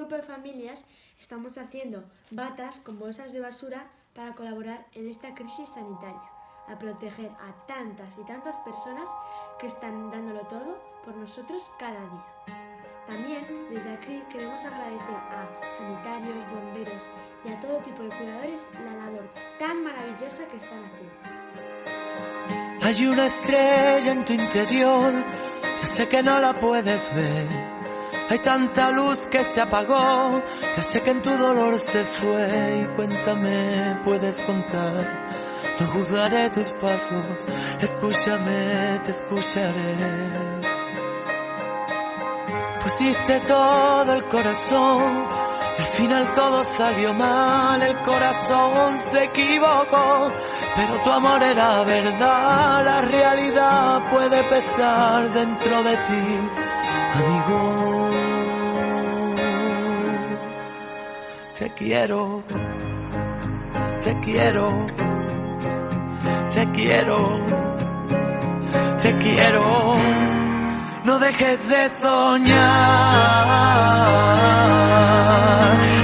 grupo de familias estamos haciendo batas con bolsas de basura para colaborar en esta crisis sanitaria, a proteger a tantas y tantas personas que están dándolo todo por nosotros cada día. También desde aquí queremos agradecer a sanitarios, bomberos y a todo tipo de cuidadores la labor tan maravillosa que están haciendo. Hay una estrella en tu interior, ya sé que no la puedes ver. Hay tanta luz que se apagó, ya sé que en tu dolor se fue. Y cuéntame, puedes contar. No juzgaré tus pasos, escúchame, te escucharé. Pusiste todo el corazón, al final todo salió mal, el corazón se equivocó, pero tu amor era verdad, la realidad puede pesar dentro de ti, amigo. Te quiero, te quiero, te quiero, te quiero. No dejes de soñar,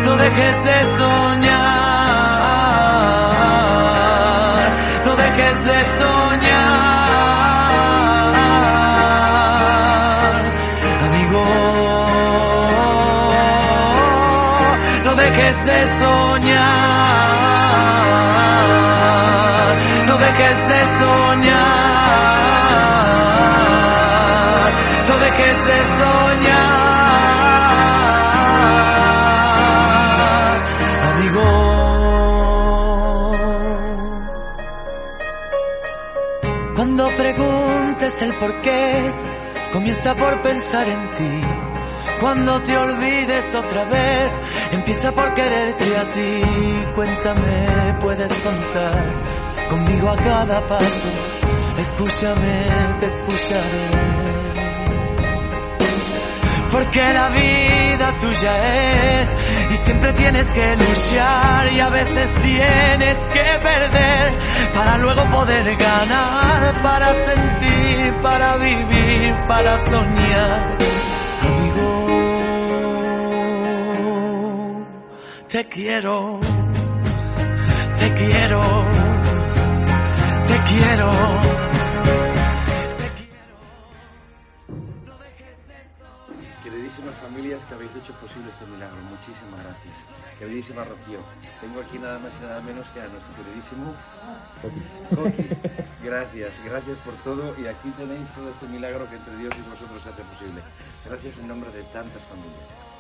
no dejes de soñar, no dejes de soñar, dejes de soñar, no dejes de soñar, no dejes de soñar, amigo. Cuando preguntes el por qué, comienza por pensar en ti. Cuando te olvides otra vez, empieza por quererte a ti. Cuéntame, puedes contar conmigo a cada paso. Escúchame, te escucharé. Porque la vida tuya es y siempre tienes que luchar y a veces tienes que perder para luego poder ganar, para sentir, para vivir, para soñar. Te quiero, te quiero, te quiero. Te quiero. Queridísimas familias que habéis hecho posible este milagro, muchísimas gracias. Queridísima Rocío, tengo aquí nada más y nada menos que a nuestro queridísimo Coqui. Gracias, gracias por todo y aquí tenéis todo este milagro que entre Dios y vosotros se hace posible. Gracias en nombre de tantas familias.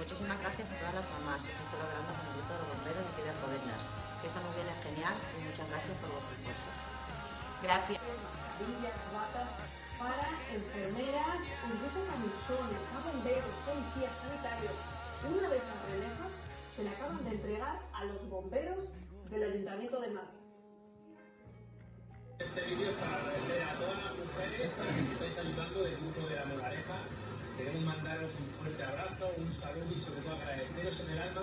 Muchísimas gracias a todas las mamás que están colaborando con el grupo de bomberos de aquí de Alcobendas. Que esta movida es genial y muchas gracias por vuestro esfuerzo. Gracias. mascarillas, batas para enfermeras, incluso camisones, a bomberos, policías, sanitarios. Una de esas remesas se le acaban de entregar a los bomberos del Ayuntamiento de Madrid. Este vídeo es para agradecer a todas las mujeres que nos estáis ayudando del grupo de la Moraleja. Queremos mandaros un fuerte un saludo y sobre todo agradeceros en el alma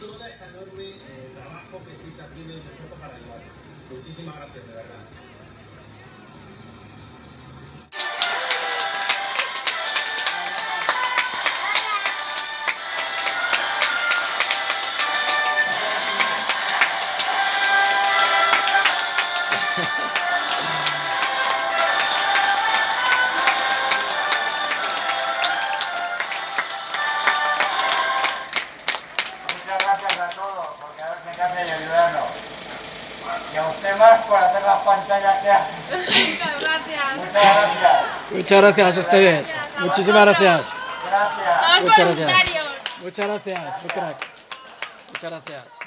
toda esa enorme eh, trabajo que estáis haciendo esfuerzo para ayudarnos. Muchísimas gracias, de verdad. Gracias a todos por quedarse en casa y ayudarnos. Y a usted más por hacer las pantallas que hace. Muchas gracias. Muchas gracias. Muchas gracias a ustedes. Muchísimas gracias. Gracias. Todos Muchas gracias. Muchas gracias. Muchas gracias.